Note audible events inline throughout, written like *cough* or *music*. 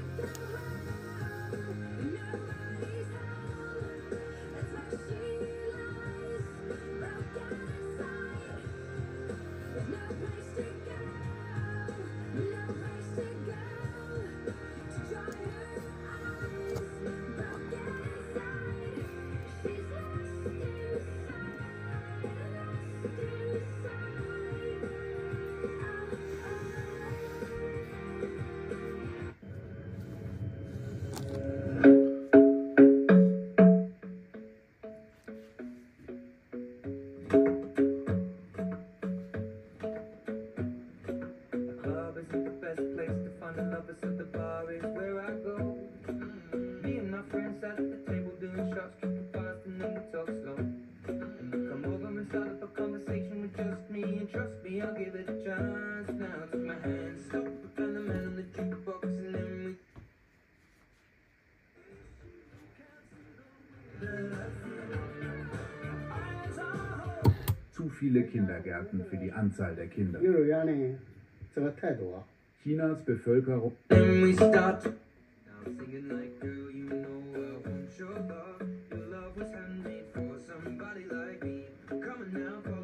No! *laughs* my friends at the table doing shots, tripping fast and then we talk slow. Come over and start up a conversation with just me, and trust me, I'll give it a chance. Now take my hand, stop, and find the man on the jukebox, and then we. Zu viele Kindergärten für die Anzahl der Kinder. Chinas Bevölkerung. now.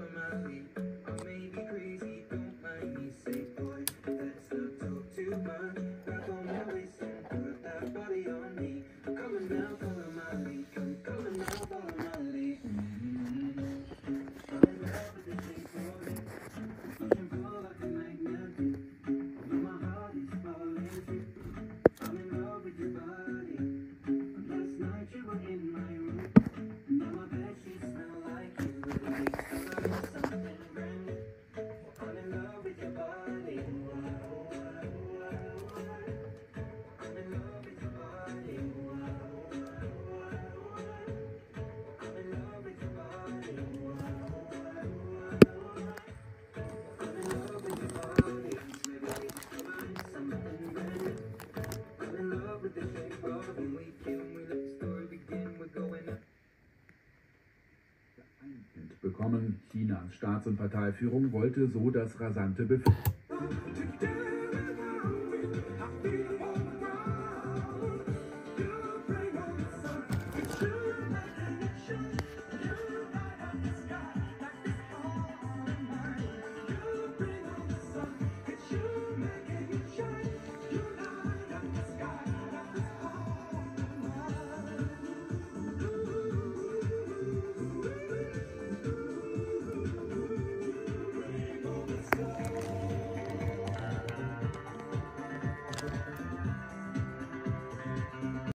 Einwind bekommen. Chinas Staats- und Parteiführung wollte so das rasante Befehl.